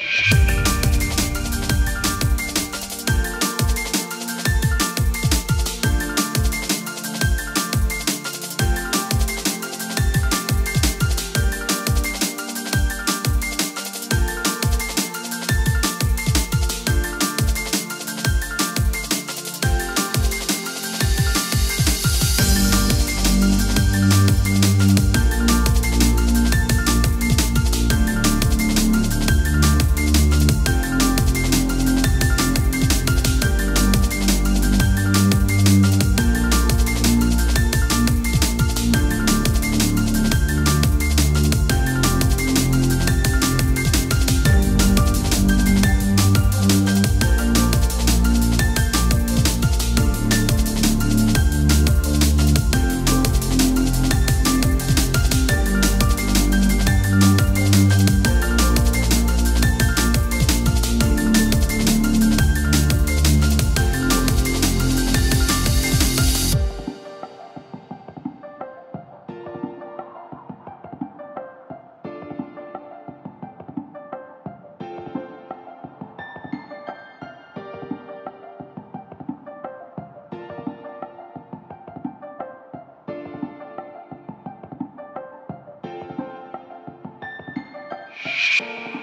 Shh. you